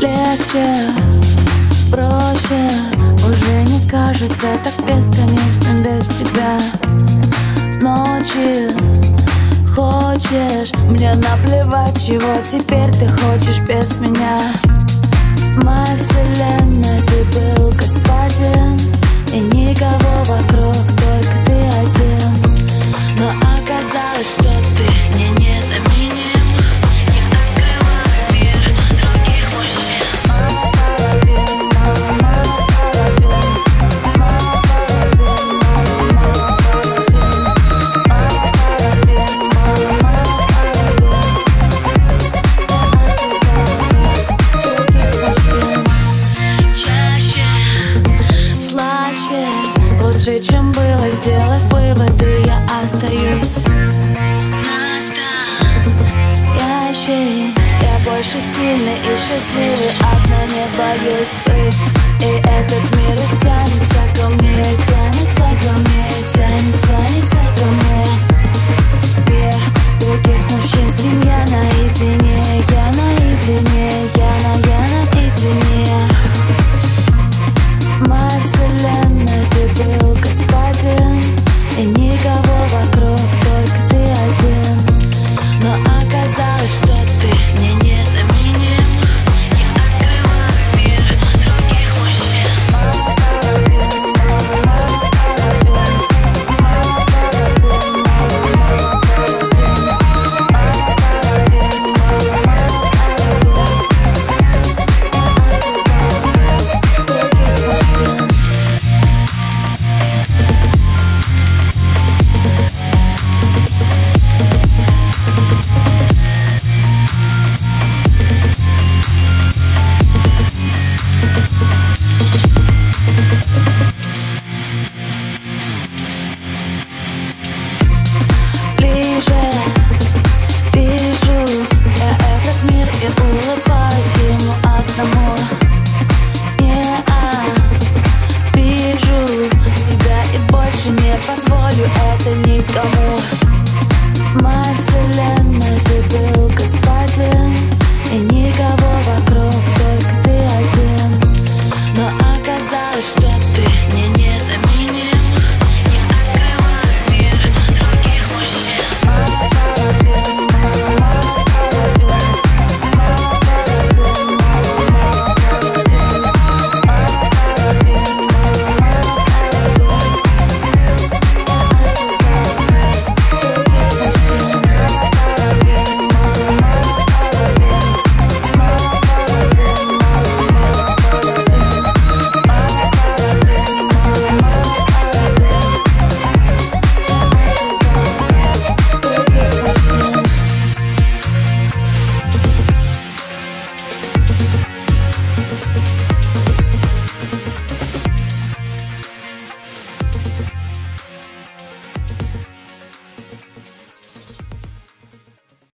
Легче, проще. Уже не кажется так бесконечно без тебя. Ночи хочешь Мне наплевать, чего теперь ты хочешь без меня. Моей Лучше, чем было, сделав выводы Я остаюсь. Настоящей Я больше сильный и счастливый Одна не боюсь быть. И этот мир растянется ко мне тем позволю это никому. Моя вселенная, ты был